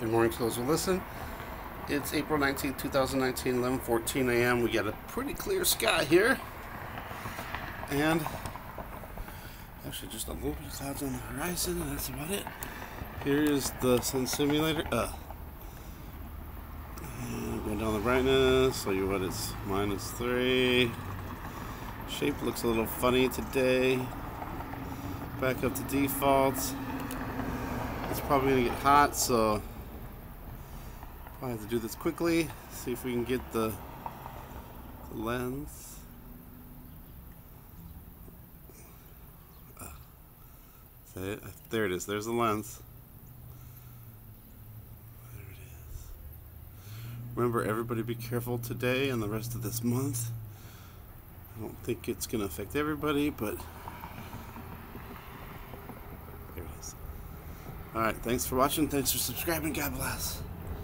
Good morning to those who listen. It's April 19, 2019, 11:14 a.m. We got a pretty clear sky here, and actually just a little bit of clouds on the horizon, and that's about it. Here is the sun simulator. Uh, going down the brightness. Show you what it's minus three. Shape looks a little funny today. Back up to default. It's probably gonna get hot, so I have to do this quickly. See if we can get the, the lens. Uh, it? There it is. There's the lens. There it is. Remember, everybody be careful today and the rest of this month. I don't think it's going to affect everybody, but there it is. Alright, thanks for watching. Thanks for subscribing. God bless.